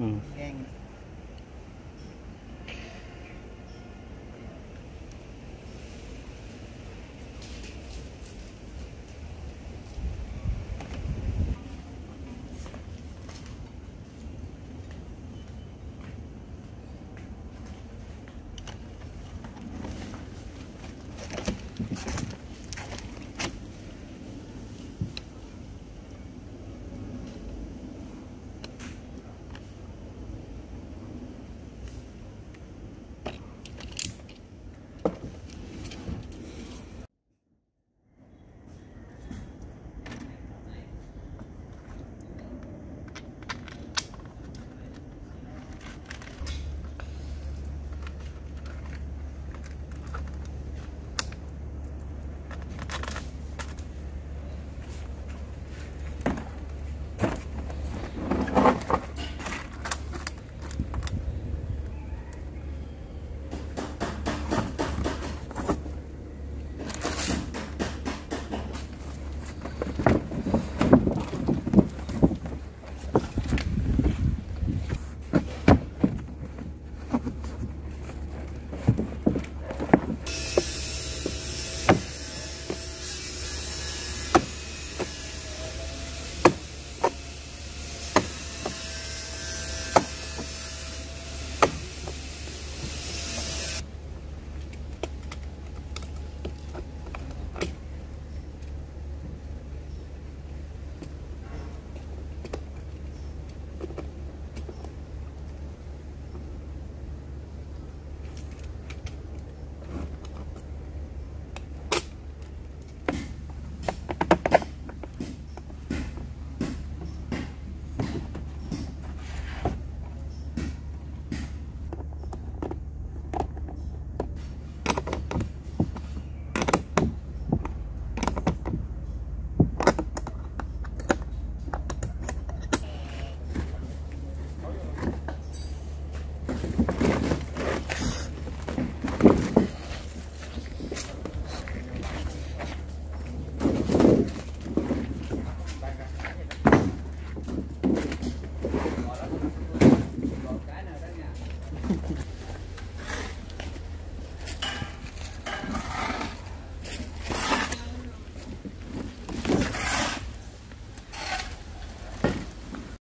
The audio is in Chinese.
嗯。